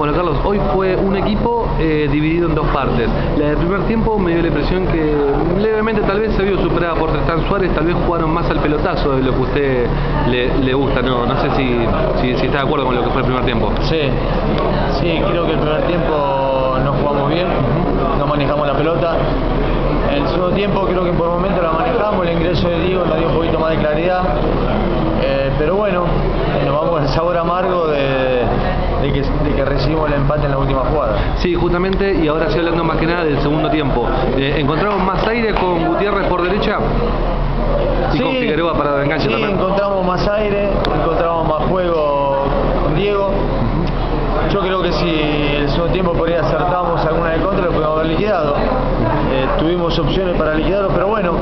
Bueno, Carlos, hoy fue un equipo eh, dividido en dos partes. La del primer tiempo me dio la impresión que levemente tal vez se vio superada por Tristán Suárez, tal vez jugaron más al pelotazo de lo que a usted le, gusta, no, no sé si, si, está de acuerdo con lo que fue el primer tiempo. Sí, sí, creo que el primer tiempo no jugamos bien, no manejamos la pelota. En el segundo tiempo creo que por un momento la manejamos, el ingreso de Diego nos dio un poquito más de claridad. Eh, pero bueno, nos vamos con el sabor amargo de, que, recibimos el empate en la última jugada. Sí, justamente, y ahora sí hablando más que nada del segundo tiempo. Eh, ¿Encontramos más aire con Gutiérrez por derecha? Y sí, con Figueroa para enganche sí, encontramos más aire, encontramos más juego con Diego. Yo creo que si el segundo tiempo por ahí acertamos alguna de contra, lo podemos haber liquidado. Eh, tuvimos opciones para liquidarlo, pero bueno,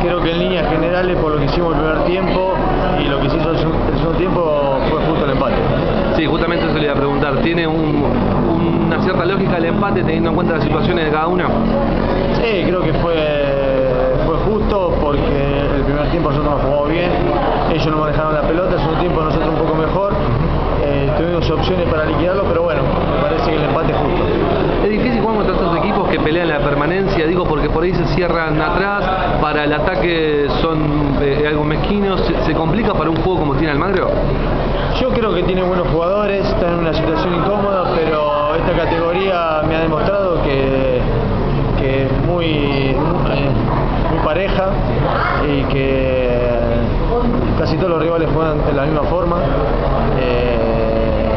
creo que en líneas generales, por lo que hicimos el primer tiempo y lo que se hizo el segundo tiempo, fue justo el empate. Sí, justamente eso le iba a preguntar. ¿Tiene una cierta lógica el empate teniendo en cuenta las situaciones de cada una? Sí, creo que fue, fue justo porque el primer tiempo nosotros nos jugamos bien, ellos no manejaron la pelota, el segundo tiempo nosotros un poco mejor. Eh, tuvimos opciones para liquidarlo, pero bueno, me parece que el empate es justo. Es difícil jugar contra estos equipos que pelean la permanencia, digo, porque por ahí se cierran atrás, para el ataque son eh, algo mezquinos, ¿Se, complica para un juego como tiene Almagro? Yo creo que tiene buenos jugadores, está en una situación incómoda, pero esta categoría me ha demostrado que, es muy, muy, muy pareja y que casi todos los rivales juegan de la misma forma. Eh,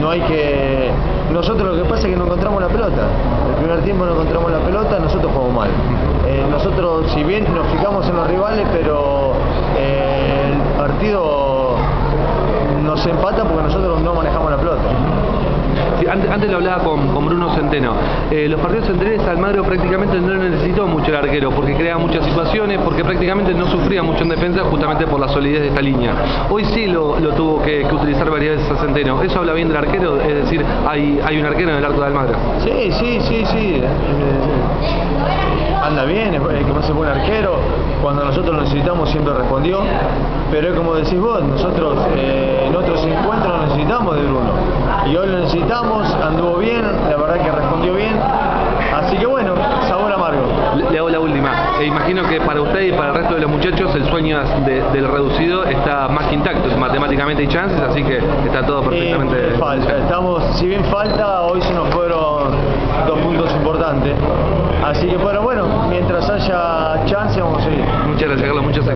no hay que. Nosotros lo que pasa es que no encontramos la pelota. El primer tiempo no encontramos la pelota, nosotros jugamos mal. Eh, nosotros, si bien nos fijamos en los rivales, pero eh, el partido nos empata porque nosotros no manejamos la pelota antes, lo hablaba con, Bruno Centeno. Eh, los partidos centrales Almagro prácticamente no necesitó mucho el arquero porque creaba muchas situaciones, porque prácticamente no sufría mucho en defensa justamente por la solidez de esta línea. Hoy sí lo, tuvo que, utilizar varias veces a Centeno. ¿Eso habla bien del arquero? Es decir, hay, un arquero en el arco de Almagro. Sí, sí, sí, sí. Anda bien, es que más es buen arquero. Cuando nosotros lo necesitamos siempre respondió. Pero es como decís vos, nosotros eh, en otros encuentros necesitamos de Bruno. Y hoy lo necesitamos, anduvo bien, la verdad que respondió bien. Así que bueno, sabor amargo. Le, hago la última. E imagino que para usted y para el resto de los muchachos el sueño del reducido está más que intacto. Matemáticamente hay chances, así que está todo perfectamente. falta. Estamos, si bien falta, hoy se nos fueron dos puntos importantes. Así que bueno, bueno, mientras haya chance vamos a seguir. Muchas gracias, Carlos. Muchas gracias.